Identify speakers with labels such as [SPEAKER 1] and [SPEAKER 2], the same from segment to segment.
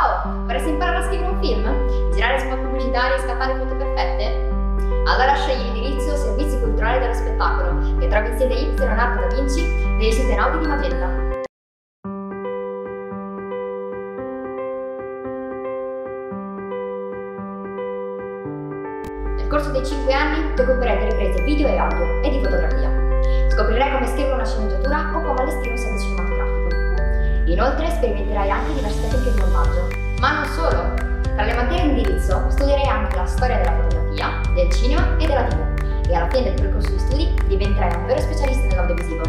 [SPEAKER 1] Ciao! Vorresti imparare a scrivere un film? Girare spot pubblicitari e scattare foto perfette? Allora scegli l'indirizzo Servizi Culturali dello Spettacolo, che trovi in sede Y Leonardo da Vinci dei siti Naudi di Magenta. Nel corso dei 5 anni ti occuperai di riprese video e audio e di fotografia. Scoprirai come scrivere una sceneggiatura o come allestire un cinematografico. Inoltre sperimenterai anche diverse tecniche di montaggio. Ma non solo! Tra le materie di indirizzo studierai anche la storia della fotografia, del cinema e della tv e alla fine del percorso di studi diventerai un vero specialista nell'audiovisivo.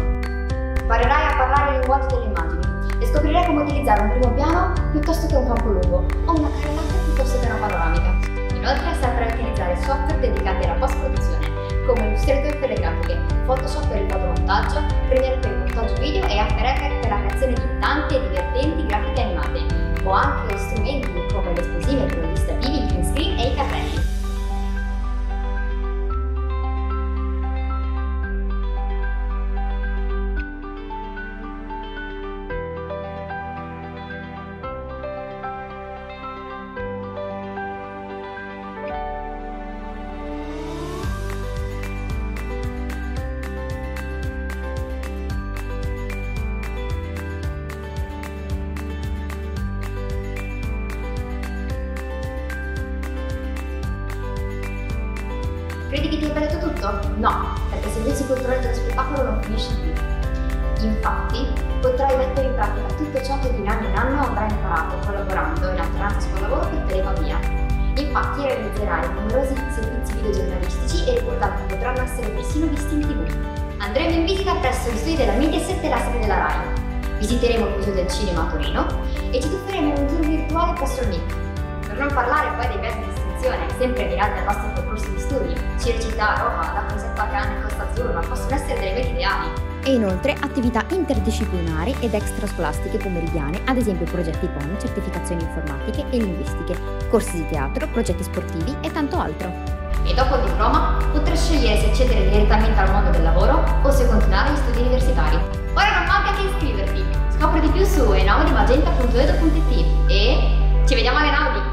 [SPEAKER 1] Imparerai a parlare il linguaggio delle immagini e scoprirai come utilizzare un primo piano piuttosto che un campo lungo o una carrellata piuttosto che una panoramica. Inoltre saprai utilizzare software dedicati alla post-produzione come Illustrator per le grafiche, Photoshop per il fotomontaggio, Premiere per il montaggio video e After Effects per la creazione di tante e divertenti Credi che ti abbia detto tutto? No, perché il servizio culturale dello spettacolo non finisce qui. Infatti, potrai mettere in pratica tutto ciò che di anno in anno avrai imparato collaborando in alternanza scuola-lavoro per Televavia. Infatti realizzerai numerosi servizi videogiornalistici e reportaggi potranno essere persino visti in tv. Andremo in visita presso gli studi della Mediaset e la sede della RAI. Visiteremo il Museo del Cinema a Torino e ci tufferemo in un tour virtuale presso il MIT. Per non parlare poi dei di istruzione, sempre mirati al vostro percorso di studi, Cinecittà, Roma, da Progetto a Cannes, Costa Azzurra, possono essere delle mete ideali.
[SPEAKER 2] E inoltre attività interdisciplinari ed extrascolastiche pomeridiane, ad esempio progetti PON, certificazioni informatiche e linguistiche, corsi di teatro, progetti sportivi e tanto altro.
[SPEAKER 1] E dopo il diploma potrai scegliere se accedere direttamente al mondo del lavoro o se continuare gli studi universitari. Ora non manca che iscriverti! Scopri di più su enaudimagenta.edu.it e ci vediamo alle Naudi!